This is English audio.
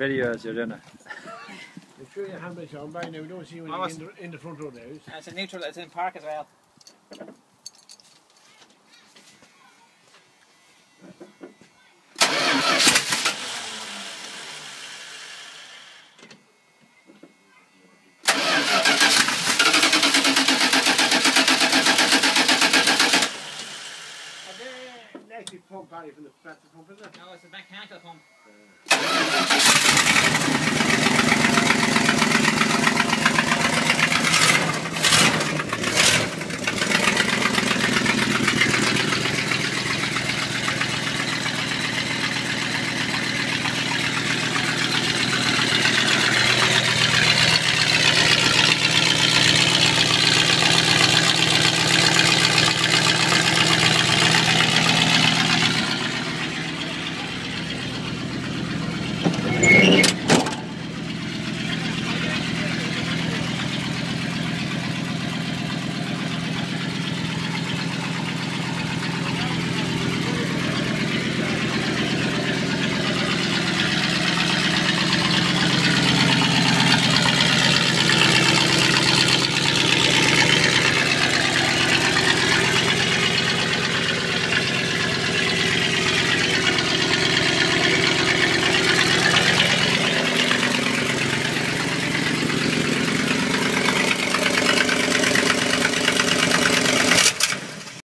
video as you're doing it. I'm sure your handbrake's on by now. We don't see you in the, in the front row now. And it's a neutral, it's in park as well. And the electric pump, Barry, from the battery pump, isn't it? No, it's the mechanical pump.